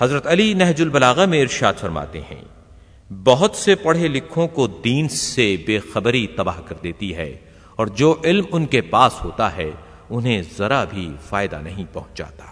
حضرت علی نہج البلاغہ میں ارشاد فرماتے ہیں، بہت سے پڑھے لکھوں کو دین سے بے خبری تباہ کر دیتی ہے، اور جو علم ان کے پاس ہوتا ہے، انہیں ذرا بھی فائدہ نہیں پہنچاتا۔